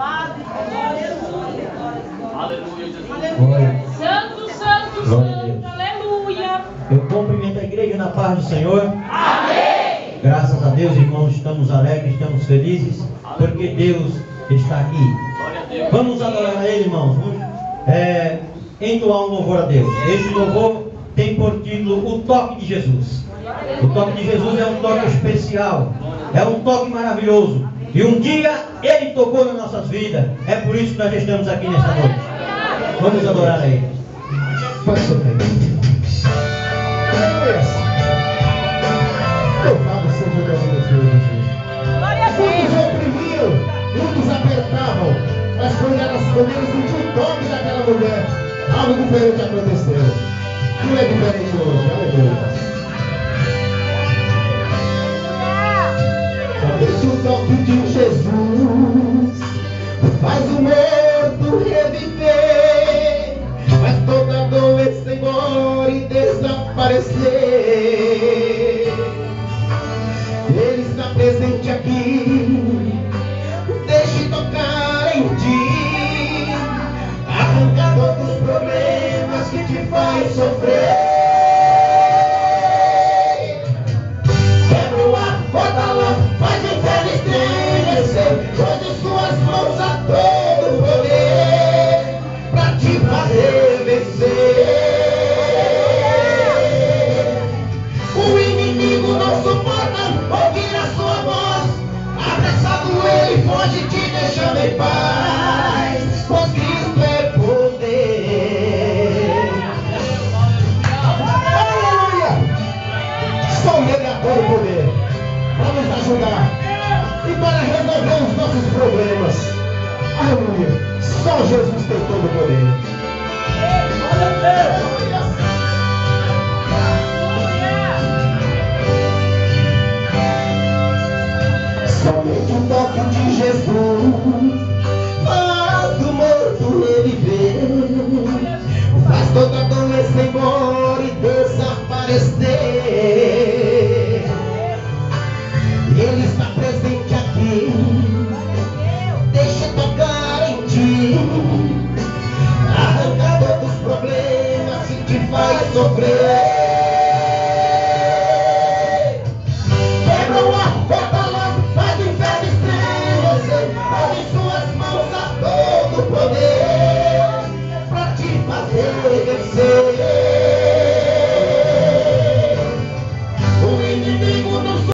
Aleluia, Jesus. Santo, santo, santo, aleluia. Eu cumprimento a igreja na paz do Senhor. Amém. Graças a Deus, irmãos, estamos alegres, estamos felizes, porque Deus está aqui. Deus. Vamos adorar a Ele, irmãos. Vamos é, entoar um louvor a Deus. Este louvor tem por título O Toque de Jesus. O toque de Jesus é um toque especial, é um toque maravilhoso. E um dia Ele tocou nas nossas vidas. É por isso que nós estamos aqui nesta noite. Vamos adorar a Ele. Pode sofrer. Louvado seja o nome do Senhor Jesus. Muitos oprimiam, muitos apertavam, mas quando elas eles sentiram o toque daquela mulher, algo diferente aconteceu. Não é diferente hoje, aleluia. Somente o toque de faz o morto reviver, faz toda doença embora e desaparecer. Ele está presente aqui, deixe tocar em ti, arranca todos os problemas que te faz sofrer. Foge, te deixando em paz. Pois Cristo é poder. Aleluia! Só Ele é todo o poder para nos ajudar e para resolver os nossos problemas. Aleluia! Só Jesus tem todo o poder. Toque de Jesus faz do morto reviver, faz toda doença embora e desaparecer. Ele está presente aqui, deixa tocar em ti, arranca todos os problemas que te faz sofrer. say